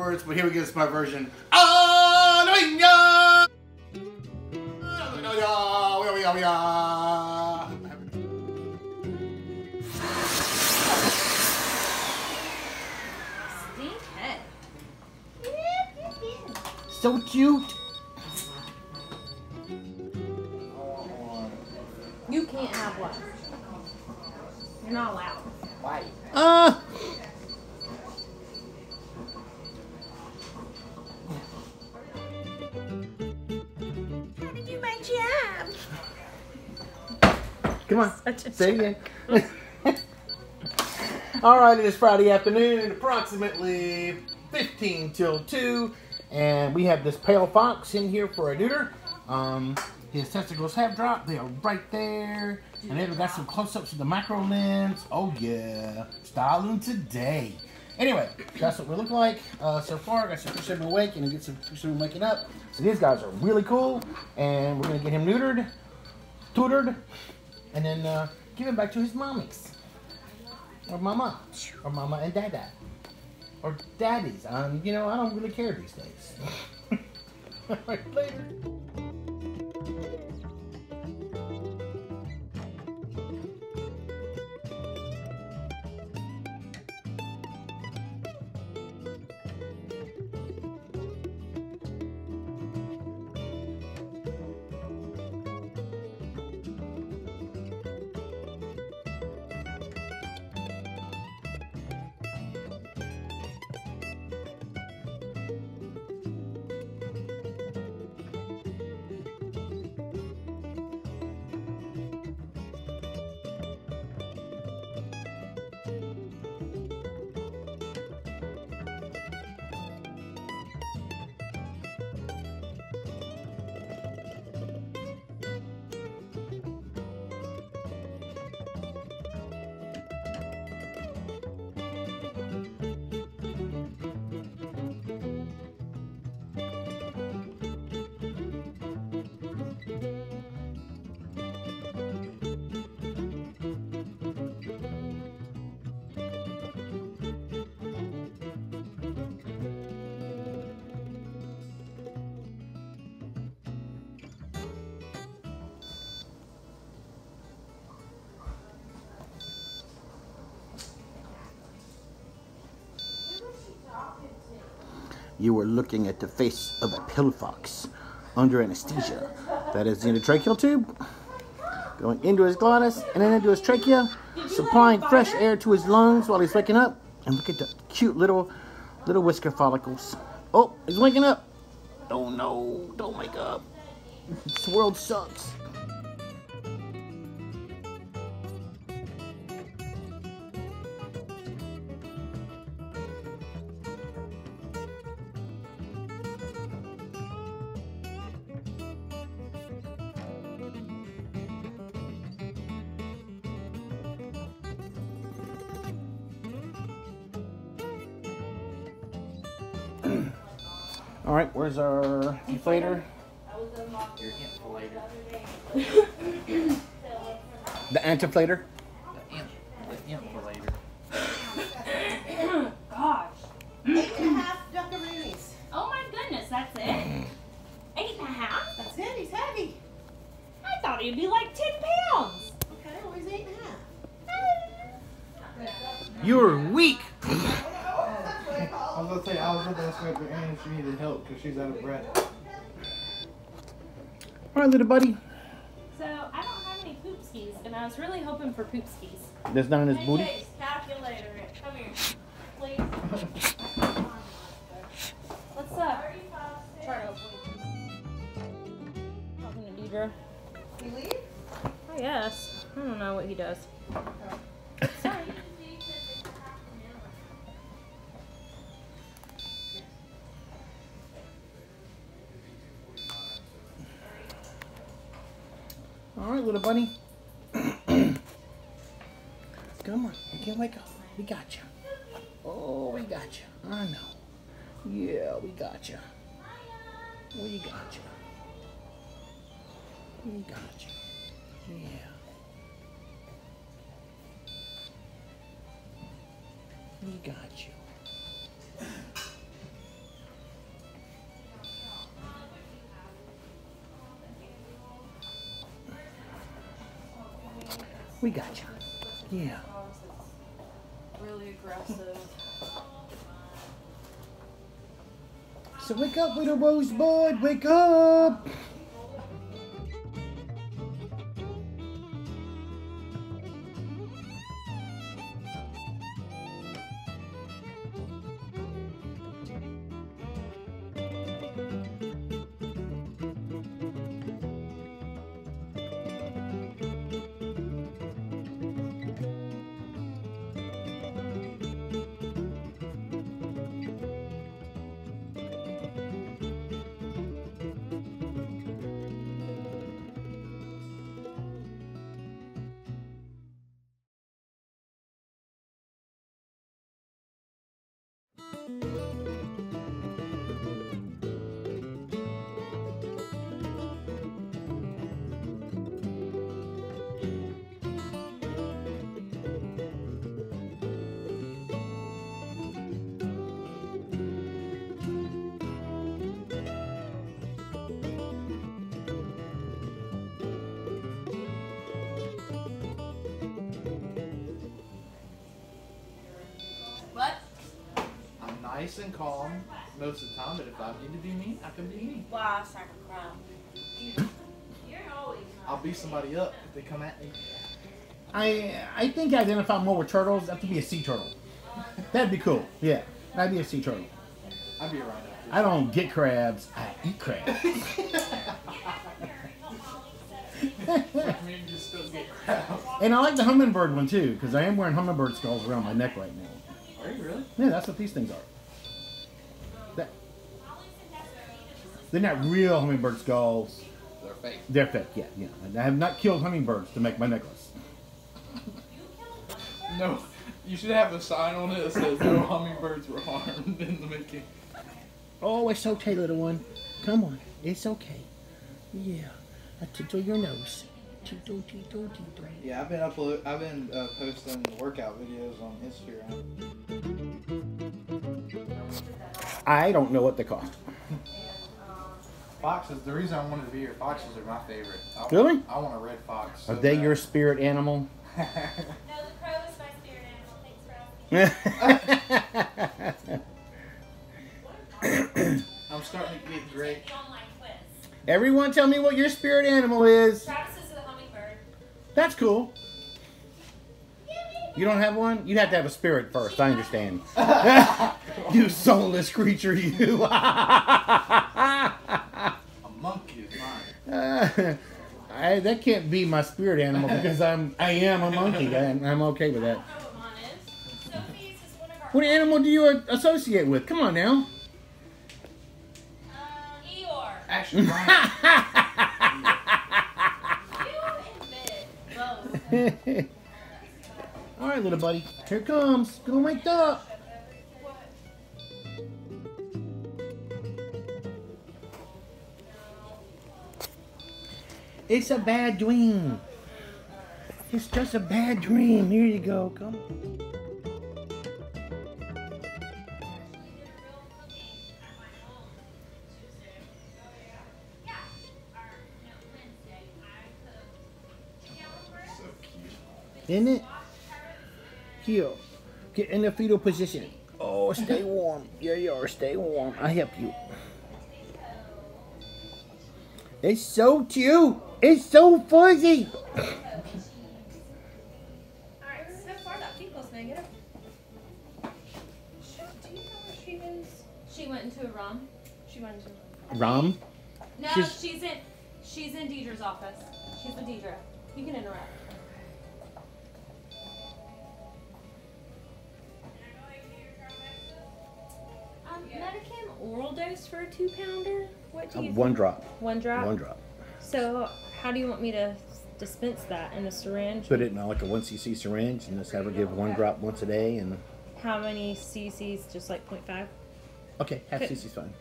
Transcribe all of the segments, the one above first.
other words, but here we go. It's my version. Ah, no, yeah. Ah, yeah, yeah, yeah. Stink head. So cute. Come on. Say it again. All right, it is Friday afternoon, approximately 15 till 2, and we have this pale fox in here for a neuter. Um, his testicles have dropped. They are right there. And then we got some close-ups of the macro lens. Oh, yeah. Styling today. Anyway, that's what we look like uh, so far. I got some fish every wake and get some fish waking up. So these guys are really cool, and we're going to get him neutered, tutored, and then uh, give him back to his mommies. Or mama. Or mama and dada. Or daddies. Um, you know, I don't really care these days. Alright, later. You were looking at the face of a pale fox under anesthesia. That is the endotracheal tube going into his glottis and then into his trachea, supplying fresh air to his lungs while he's waking up. And look at the cute little little whisker follicles. Oh, he's waking up. Oh no, don't wake up. This world sucks. All right, where's our deflator? Your inflator. The antiflator? The imp, the inflator. Gosh. Eight and a half duckaroonies. Oh my goodness, that's it? Eight and a half? That's it. He's heavy. I thought he'd be like 10 pounds. Okay, well he's eight and a half. You're weak. I was gonna say I was looking at Scraper and she needed help because she's out of breath. All right, little buddy. So, I don't have any poop skis, and I was really hoping for poop skis. That's not in his booty. Chase, calculator it. Come here, please. What's up? Charles, Talking to Deidre. You leave? I guess. I don't know what he does. Oh. Sorry. Right, little bunny. Come on, you can wake up. We got you. Oh, we got you. I know. Yeah, we got you. We got you. We got you. Yeah. We got you. We got you. Yeah. Really aggressive. So wake up, little rosebud. Wake up. Nice and calm most of the time, but if I need to be mean, I can be mean. Why, Sacrament? You're always I'll beat somebody up if they come at me. I I think I identify more with turtles. That could be a sea turtle. That'd be cool. Yeah, I'd be a sea turtle. I'd be a rhino. I don't get crabs. I eat crabs. Maybe you still get crabs. and I like the hummingbird one too, because I am wearing hummingbird skulls around my neck right now. Are you really? Yeah, that's what these things are. They're not real hummingbird skulls. They're fake. They're fake, yeah, yeah. And I have not killed hummingbirds to make my necklace. No, you should have a sign on it that says no hummingbirds were harmed in the making. Oh, it's okay, little one. Come on, it's okay. Yeah, I tickle your nose. Tickle, tickle, tickle. Yeah, I've been upload. I've been uh, posting workout videos on Instagram. I don't know what they cost. Foxes. The reason I wanted to be here, foxes are my favorite. I, Really? I want a red fox. Are they bad. your spirit animal? No, the crow is my spirit animal. Thanks for asking. I'm starting to get great. Be on my quiz. Everyone tell me what your spirit animal is. Travis is the hummingbird. That's cool. You don't have one? You'd have to have a spirit first, I understand. you soulless creature, you. A monkey is mine. Uh, I, that can't be my spirit animal because I'm I am a monkey and I'm okay with that. what mine is. Sophie's is one of our. What animal do you associate with? Come on now. Uh, Eeyore. Actually, You and Both. All right, little buddy. Here it comes. Gonna wake up. It's a bad dream. It's just a bad dream. Here you go. Come. Isn't it? Here. Get in the fetal position. Oh, stay warm. Yeah, yeah. Stay warm. I help you. It's so cute. It's so fuzzy. Alright, so far that people's negative. Do you know where she went into a room. She went into a room. Rom. No, She's- she's, in she's in Deidre's office. She's with Deidre. You can interrupt. Oral dose for a two pounder? What do you one drop. One drop? One drop. So how do you want me to dispense that in a syringe? Put it in uh, like a one cc syringe and just have her give one drop once a day. And How many cc's? Just like 0.5? okay, half Could- cc's fine.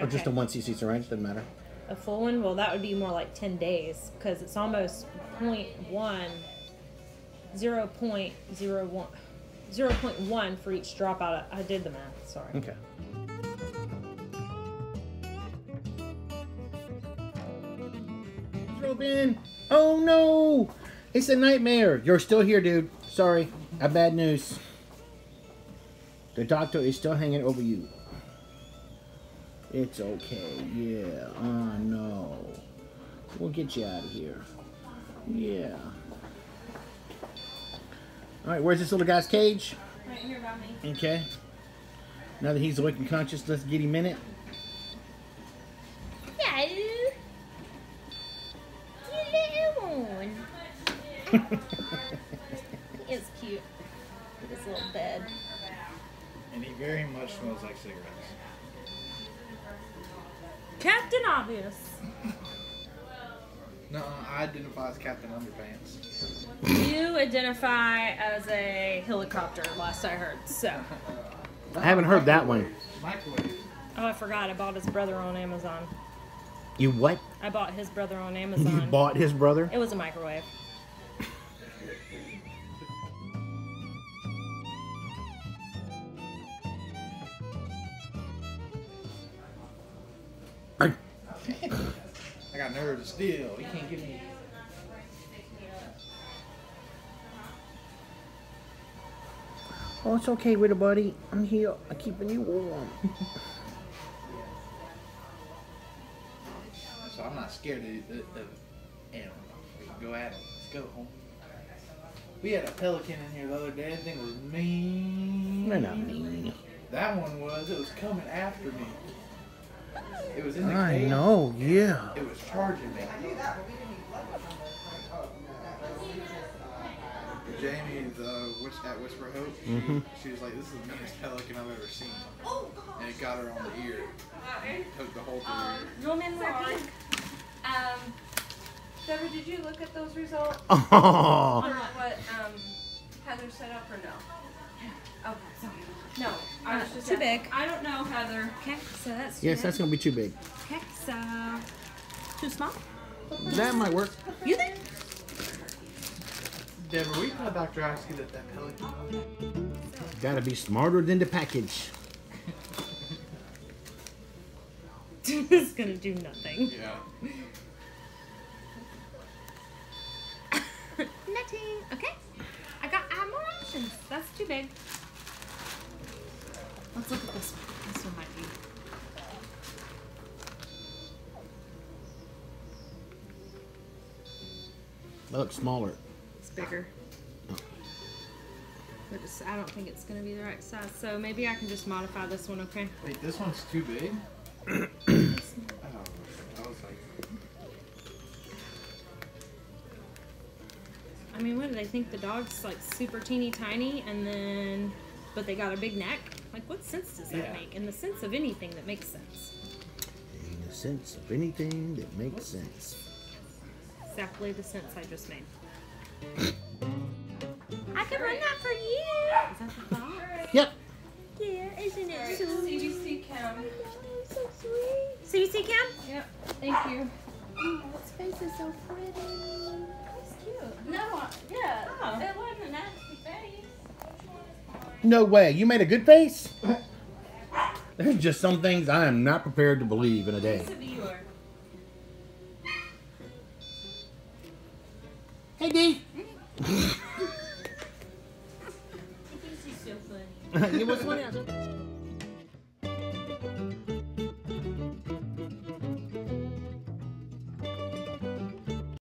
Or just a one cc syringe doesn't matter. A full one? Well, that would be more like 10 days because it's almost 0.1, 0.01, 0.1 for each dropout. I did the math, sorry. Okay. Robin! Oh no! It's a nightmare. You're still here, dude. Sorry. I have bad news. The doctor is still hanging over you. It's okay. Yeah. Oh, no. We'll get you out of here. Yeah. All right, where's this little guy's cage? Right here by me. Okay. Now that he's awake and conscious, let's get him in it. He is cute. This little bed. And he very much smells like cigarettes. Captain Obvious. No, I identify as Captain Underpants. You identify as a helicopter, last I heard. So. I haven't heard that one. Microwave. Oh, I forgot. I bought his brother on Amazon. You what? I bought his brother on Amazon. You Amazon. bought his brother? It was a microwave. I got nerves of steel. You can't get me. Oh, it's okay, with a buddy. I'm here. I'm keeping you warm. So I'm not scared of, of, of animals. Go at them. Let's go home. We had a pelican in here the other day. That thing was mean. They're not mean. That one was. It was coming after me. It was in the I cage. know, yeah. It was charging me. Jamie, the witch at Whisper Hope, she, Mhm. she was like, "This is the meanest pelican I've ever seen," and it got her on the ear, poked the hole through her ear. You want me to? Um, Deborah, did you look at those results Oh, on what um, Heather set up or no? Okay, sorry. No, I was uh, just Too asking. big. I don't know, Heather. Okay, so that's yes, that's gonna be too big. okay. So too small. That might work. You think? Deborah, we tell Dr. Oxy that that pelican. Gotta be smarter than the package. it's gonna do nothing. Yeah. Nothing. Okay. I got I have more options. That's too big. Let's look at this one. This one might be. That looks smaller. It's bigger. But it's, I don't think it's gonna be the right size. So maybe I can just modify this one. Okay. Wait, this one's too big. oh, I was like, I mean, what do they think? The dog's like super teeny tiny, and then, but they got a big neck. Like, what sense does that Yeah. make? In the sense of anything that makes sense. In the sense of anything that makes sense. Exactly the sense I just made. I can run that for you. Is that the dog? Yep. Yeah, isn't it Alright, sweet? CBC Chem. Oh so sweet. CBC Chem? Yep, thank you. Oh, its face is so pretty. It's cute. No, No way. You made a good face? There's just some things I am not prepared to believe in a day.